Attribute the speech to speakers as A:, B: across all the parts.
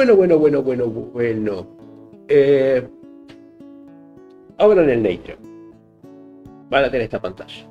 A: Bueno, bueno, bueno, bueno, bueno. Eh, ahora en el Nature. Van a tener esta pantalla.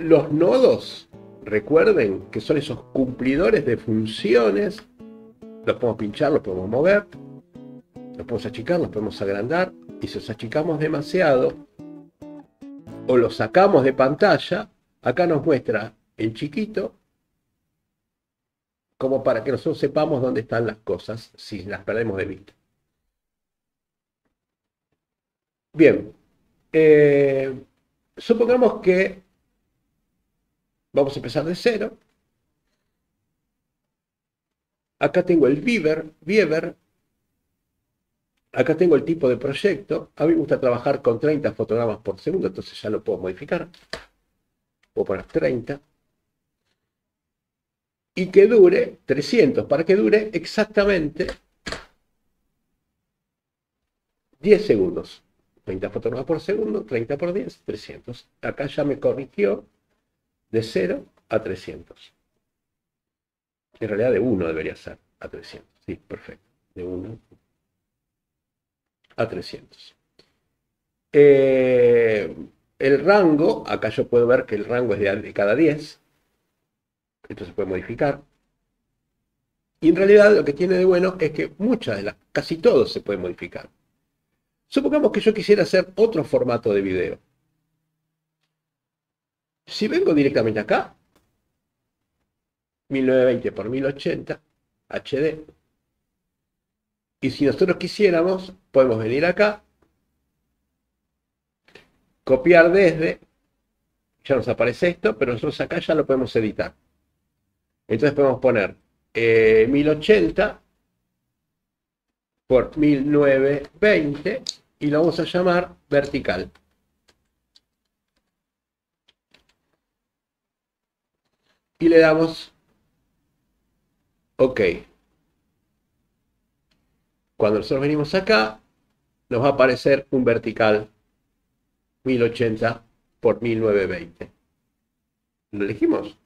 A: Los nodos, recuerden que son esos cumplidores de funciones. Los podemos pinchar, los podemos mover, los podemos achicar, los podemos agrandar. Y si los achicamos demasiado o los sacamos de pantalla, acá nos muestra en chiquito como para que nosotros sepamos dónde están las cosas si las perdemos de vista. Bien, eh, supongamos que vamos a empezar de cero. Acá tengo el Beaver, Beaver. Acá tengo el tipo de proyecto. A mí me gusta trabajar con 30 fotogramas por segundo, entonces ya lo puedo modificar. Puedo poner 30 y que dure 300, para que dure exactamente 10 segundos. 30 fotogramas por segundo, 30 por 10, 300. Acá ya me corrigió de 0 a 300. En realidad de 1 debería ser a 300. Sí, perfecto. De 1 a 300. Eh, el rango, acá yo puedo ver que el rango es de cada 10 esto se puede modificar. Y en realidad lo que tiene de bueno es que muchas de las, casi todo se puede modificar. Supongamos que yo quisiera hacer otro formato de video. Si vengo directamente acá, 1920 por 1080 HD, y si nosotros quisiéramos, podemos venir acá, copiar desde, ya nos aparece esto, pero nosotros acá ya lo podemos editar. Entonces podemos poner 1080 eh, por 1920 y lo vamos a llamar vertical. Y le damos OK. Cuando nosotros venimos acá, nos va a aparecer un vertical 1080 por 1920. ¿Lo elegimos?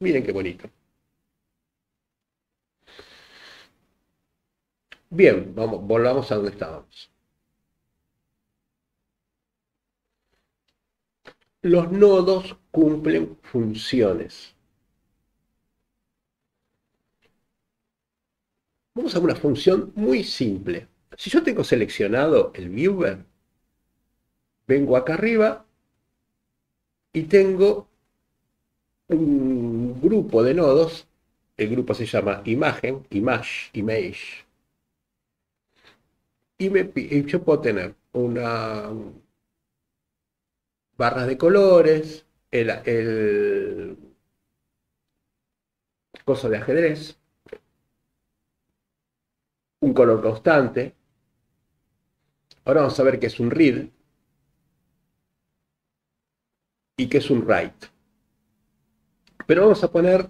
A: Miren qué bonito. Bien, vamos, volvamos a donde estábamos. Los nodos cumplen funciones. Vamos a una función muy simple. Si yo tengo seleccionado el viewer, vengo acá arriba y tengo un grupo de nodos, el grupo se llama imagen, image, image, y, me, yo puedo tener una barras de colores, el, el cosa de ajedrez, un color constante. Ahora vamos a ver qué es un read y qué es un write. Pero vamos a poner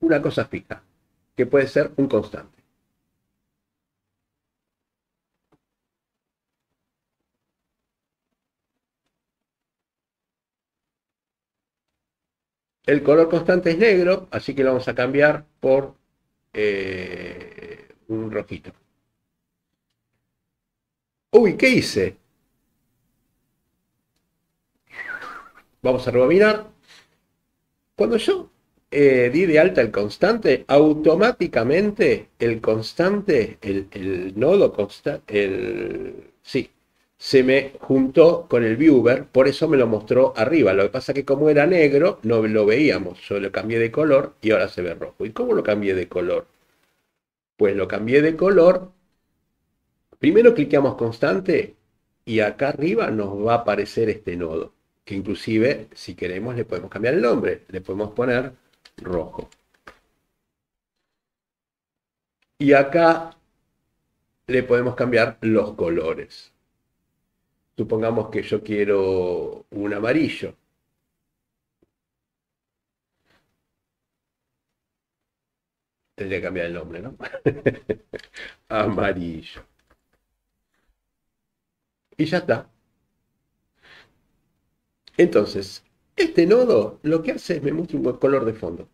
A: una cosa fija, que puede ser un constante. El color constante es negro, así que lo vamos a cambiar por eh, un rojito. Uy, ¿qué hice? Vamos a rebobinar. Cuando yo eh, di de alta el constante, automáticamente el constante, el, nodo constante, el, sí, se me juntó con el viewer, por eso me lo mostró arriba. Lo que pasa es que como era negro, no lo veíamos. Yo lo cambié de color y ahora se ve rojo. ¿Y cómo lo cambié de color? Pues lo cambié de color. Primero cliqueamos constante y acá arriba nos va a aparecer este nodo que inclusive si queremos le podemos cambiar el nombre, le podemos poner rojo. Y acá le podemos cambiar los colores. Supongamos que yo quiero un amarillo. Tendría que cambiar el nombre, ¿no? Amarillo. Y ya está. Entonces, Este nodo lo que hace es me muestra un color de fondo.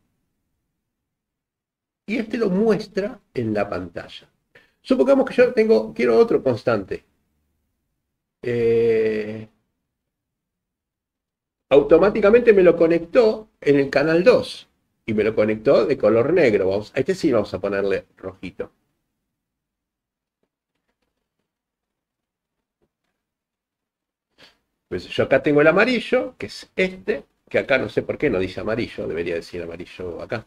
A: Y este lo muestra en la pantalla. Supongamos que yo tengo, quiero otro constante. Eh, automáticamente me lo conectó en el canal 2 y me lo conectó de color negro. A este sí vamos a ponerle rojito. Pues yo acá tengo el amarillo, que es este, que acá no sé por qué no dice amarillo, debería decir amarillo acá.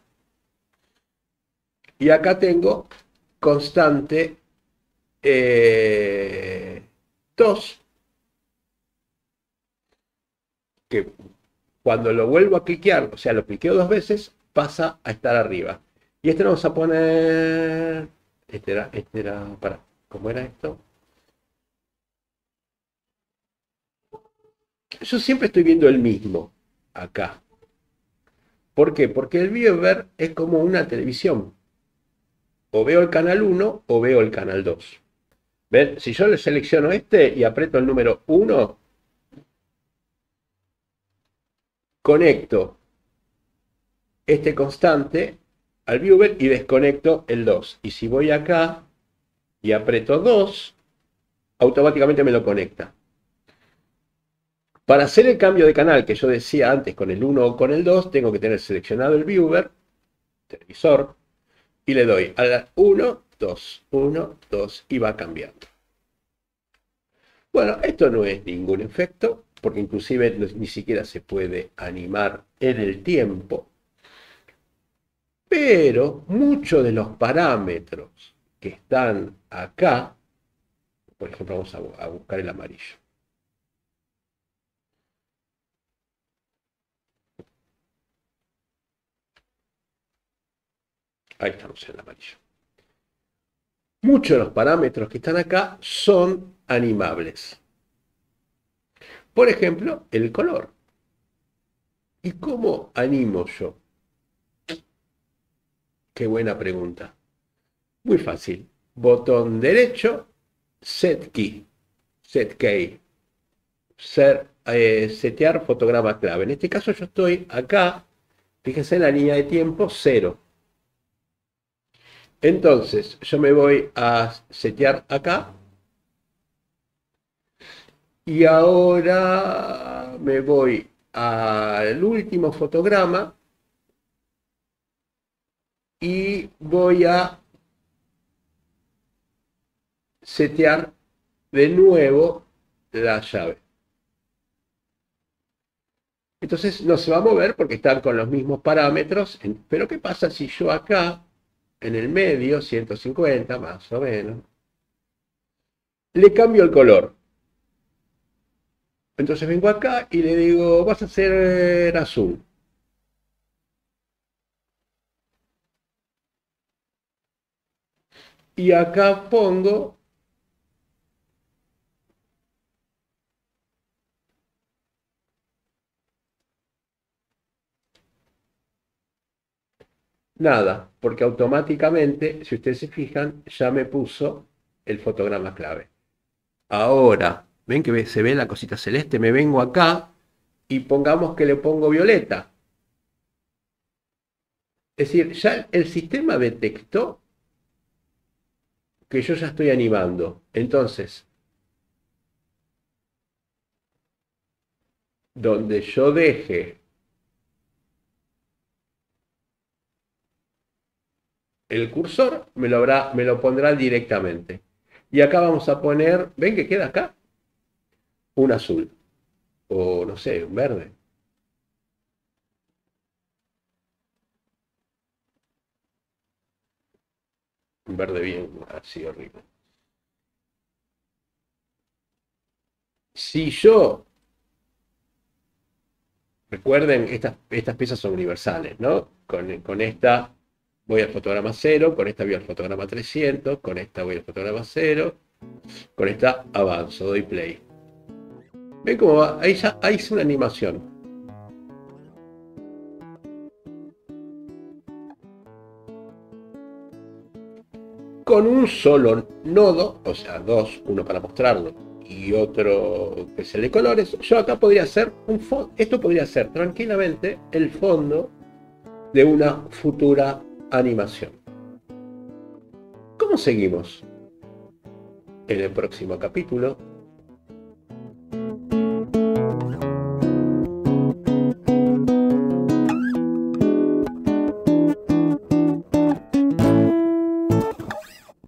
A: Y acá tengo constante 2, eh, que cuando lo vuelvo a cliquear, o sea, lo cliqueo dos veces, pasa a estar arriba. Y este lo vamos a poner... Este era, este era, para, ¿cómo era esto? Yo siempre estoy viendo el mismo acá. ¿Por qué? Porque el viewer es como una televisión. O veo el canal 1 o veo el canal 2. ¿Ven? Si yo le selecciono este y aprieto el número 1, conecto este constante al viewer y desconecto el 2. Y si voy acá y aprieto 2, automáticamente me lo conecta. Para hacer el cambio de canal que yo decía antes con el 1 o con el 2, tengo que tener seleccionado el viewer, televisor, y le doy a la 1, 2, 1, 2 y va cambiando. Bueno, esto no es ningún efecto, porque inclusive ni siquiera se puede animar en el tiempo. Pero muchos de los parámetros que están acá, por ejemplo, vamos a buscar el amarillo. Ahí estamos en amarillo. Muchos de los parámetros que están acá son animables. Por ejemplo, el color. ¿Y cómo animo yo? Qué buena pregunta. Muy fácil. Botón derecho, set key. Set key. Ser, eh, setear fotograma clave. En este caso yo estoy acá, fíjense en la línea de tiempo, cero. Entonces, yo me voy a setear acá. Y ahora me voy al último fotograma y voy a setear de nuevo la llave. Entonces no se va a mover porque están con los mismos parámetros. Pero ¿qué pasa si yo acá en el medio, 150 más o menos, le cambio el color. Entonces vengo acá y le digo, vas a hacer azul. Y acá pongo Nada, porque automáticamente, si ustedes se fijan, ya me puso el fotograma clave. Ahora, ven que se ve la cosita celeste, me vengo acá y pongamos que le pongo violeta. Es decir, ya el sistema detectó que yo ya estoy animando. Entonces, donde yo deje el cursor me lo, pondrá directamente. Y acá vamos a poner, ¿ven que queda acá? Un azul. O no sé, un verde. Un verde bien así horrible. Si yo, recuerden, estas, estas piezas son universales, ¿no? Con, con esta voy al fotograma 0, con esta voy al fotograma 300, con esta voy al fotograma 0, con esta avanzo, doy play. ¿Ven cómo va? Ahí ya ahí hice una animación. Con un solo nodo, o sea, dos, uno para mostrarlo y otro que es el de colores, yo acá podría hacer un fondo, esto podría ser tranquilamente el fondo de una futura animación. ¿Cómo seguimos? En el próximo capítulo